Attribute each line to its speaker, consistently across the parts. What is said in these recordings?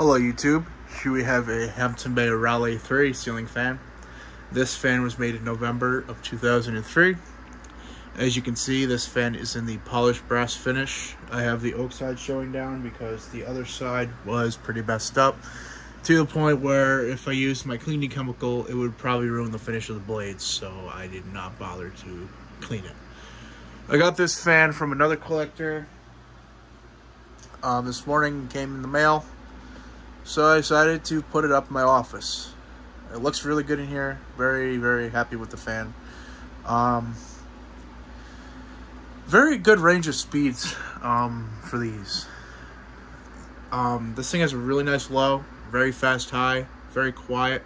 Speaker 1: Hello YouTube, here we have a Hampton Bay Raleigh 3 ceiling fan. This fan was made in November of 2003. As you can see, this fan is in the polished brass finish. I have the oak side showing down because the other side was pretty messed up to the point where if I used my cleaning chemical, it would probably ruin the finish of the blades, so I did not bother to clean it. I got this fan from another collector. Um, this morning came in the mail. So I decided to put it up in my office. It looks really good in here. Very, very happy with the fan. Um, very good range of speeds um, for these. Um, this thing has a really nice low, very fast high, very quiet.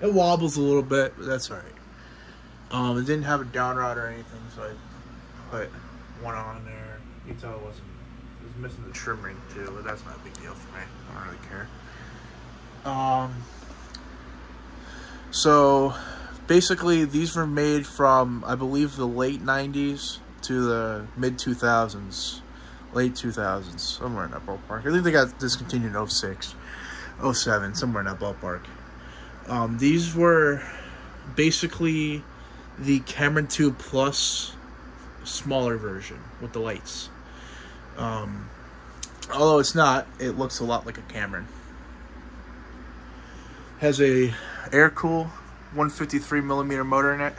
Speaker 1: It wobbles a little bit, but that's alright. Um, it didn't have a down rod or anything, so I put one on there. You tell it wasn't missing the trim ring too, but that's not a big deal for me. I don't really care. Um, so basically, these were made from I believe the late '90s to the mid 2000s, late 2000s, somewhere in that ballpark. I think they got discontinued in 06, 07, somewhere in that ballpark. Um, these were basically the Cameron 2 Plus smaller version with the lights. Um, although it's not, it looks a lot like a Cameron. Has a air cool 153 millimeter motor in it.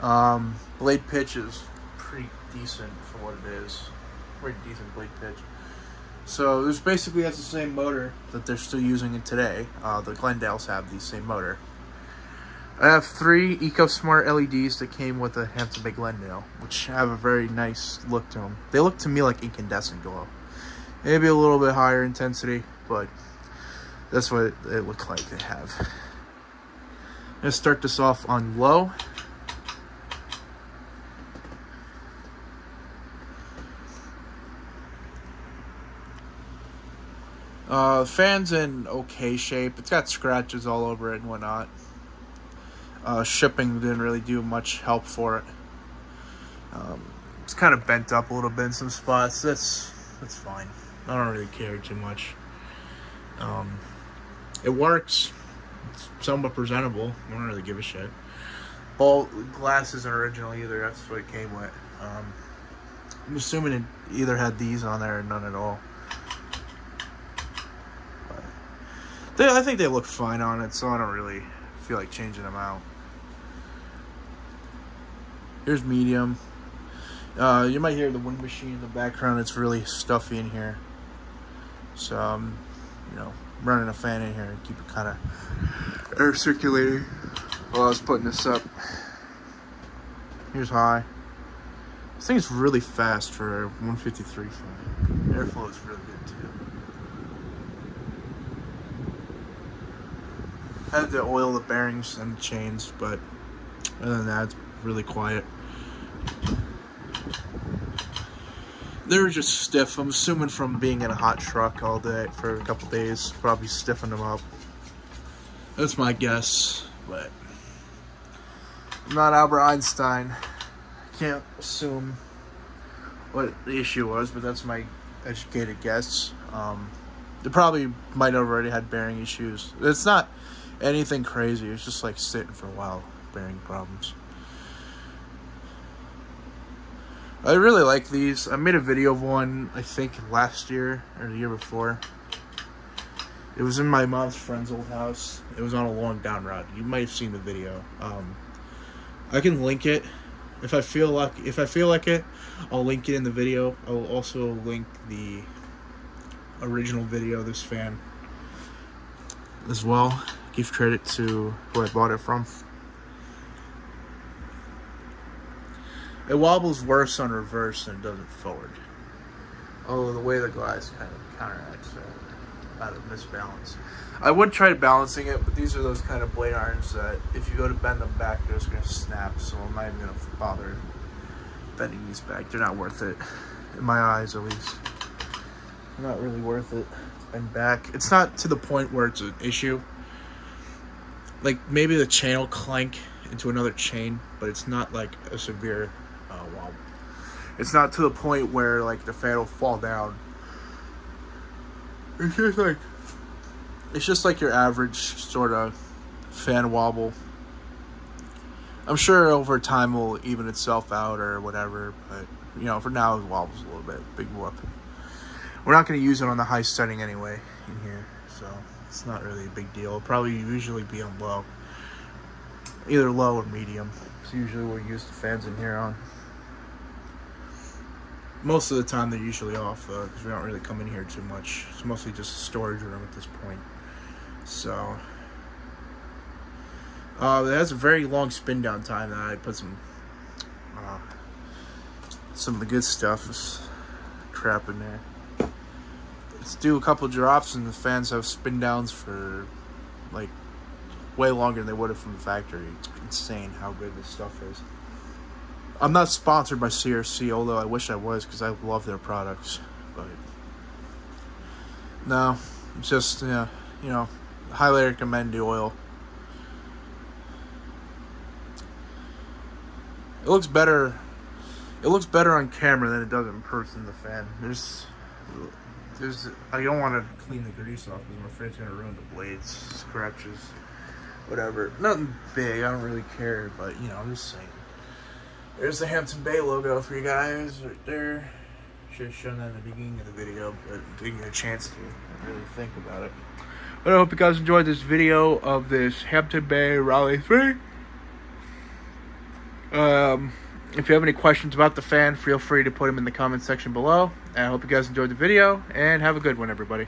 Speaker 1: Um, blade pitch is pretty decent for what it is. Pretty decent blade pitch. So this basically has the same motor that they're still using today. Uh, the Glendales have the same motor. I have three EcoSmart LEDs that came with a Hampton Bay Glendale, which have a very nice look to them. They look to me like incandescent glow. Maybe a little bit higher intensity, but that's what it, looks like they have. I'm to start this off on low. Uh, fan's in okay shape. It's got scratches all over it and whatnot. Uh, shipping didn't really do much help for it. Um, it's kind of bent up a little bit in some spots. That's that's fine. I don't really care too much. Um, it works. It's somewhat presentable. I don't really give a shit. Ball glass isn't original either. That's what it came with. Um, I'm assuming it either had these on there or none at all. But they, I think they look fine on it, so I don't really feel like changing them out. Here's medium. Uh, you might hear the wind machine in the background. It's really stuffy in here. So, um, you know, running a fan in here to keep it kind of air circulating while I was putting this up. Here's high. This thing is really fast for 153 fan. Airflow is really good too. had to oil the bearings and the chains, but other than that, it's really quiet. They're just stiff. I'm assuming from being in a hot truck all day for a couple days, probably stiffened them up. That's my guess, but I'm not Albert Einstein. Can't assume what the issue was, but that's my educated guess. Um, they probably might have already had bearing issues. It's not anything crazy. It's just like sitting for a while, bearing problems. I really like these. I made a video of one, I think, last year or the year before. It was in my mom's friend's old house. It was on a long down rod. You might have seen the video. Um, I can link it if I feel like if I feel like it. I'll link it in the video. I will also link the original video of this fan as well. Give credit to who I bought it from. It wobbles worse on reverse than it does it forward. Oh, the way the glass kind of counteracts that out of misbalance. I would try balancing it, but these are those kind of blade irons that if you go to bend them back, they're just going to snap, so I'm not even going to bother bending these back. They're not worth it, in my eyes at least. They're not really worth it and back. It's not to the point where it's an issue. Like, maybe the chain will clank into another chain, but it's not like a severe wobble. It's not to the point where like the fan will fall down It's just like it's just like your average sort of fan wobble. I'm sure over time will even itself out or whatever, but you know, for now it wobbles a little bit. Big whoop. We're not going to use it on the high setting anyway in here, so it's not really a big deal. It'll probably usually be on low, either low or medium. It's usually what we use the fans in here on. Most of the time they're usually off because we don't really come in here too much. It's mostly just a storage room at this point. So, uh, it has a very long spin down time that I put some, uh, some of the good stuff, is crap in there. Let's do a couple drops and the fans have spin downs for like way longer than they would have from the factory. It's insane how good this stuff is. I'm not sponsored by CRC, although I wish I was because I love their products. But no, just yeah, you know, highly recommend the oil. It looks better. It looks better on camera than it does in person. The fan. There's, there's. I don't want to clean the grease off because I'm afraid it's gonna ruin the blades, scratches, whatever. Nothing big. I don't really care, but you know, I'm just saying. There's the Hampton Bay logo for you guys right there. Should have shown that in the beginning of the video, but didn't get a chance to really think about it. But I hope you guys enjoyed this video of this Hampton Bay Raleigh 3. Um, if you have any questions about the fan, feel free to put them in the comment section below. And I hope you guys enjoyed the video, and have a good one, everybody.